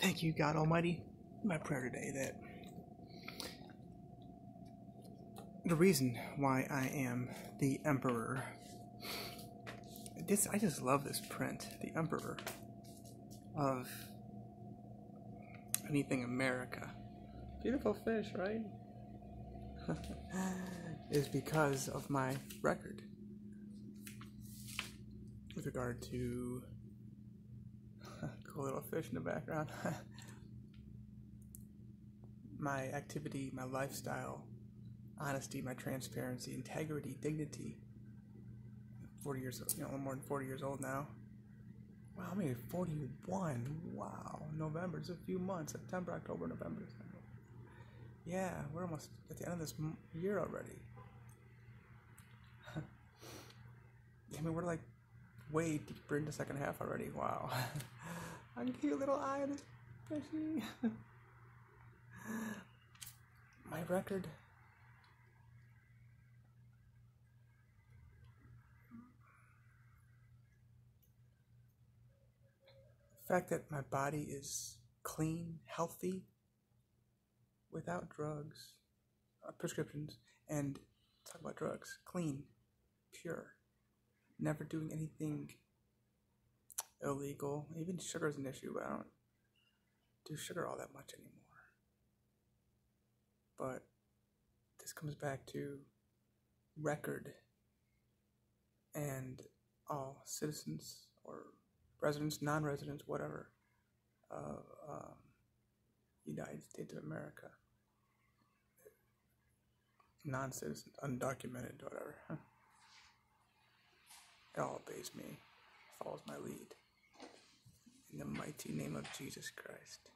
thank you, God Almighty. My prayer today that the reason why I am the Emperor. This I just love this print, the Emperor of anything America. Beautiful fish, right? is because of my record with regard to cool little fish in the background. my activity, my lifestyle, honesty, my transparency, integrity, dignity. 40 years you know, more than 40 years old now. Wow, I'm maybe 41. Wow. November, November's a few months. September, October, November. Yeah, we're almost at the end of this year already. I mean, we're like way deeper in the second half already. Wow. Can cute little on this. My record. The fact that my body is clean, healthy, without drugs, uh, prescriptions, and talk about drugs, clean, pure, never doing anything illegal. Even sugar is an issue, but I don't do sugar all that much anymore. But this comes back to record and all citizens or residents, non residents, whatever, of um, United States of America. Non citizens, undocumented, whatever. It all obeys me, follows my lead. Mighty name of Jesus Christ.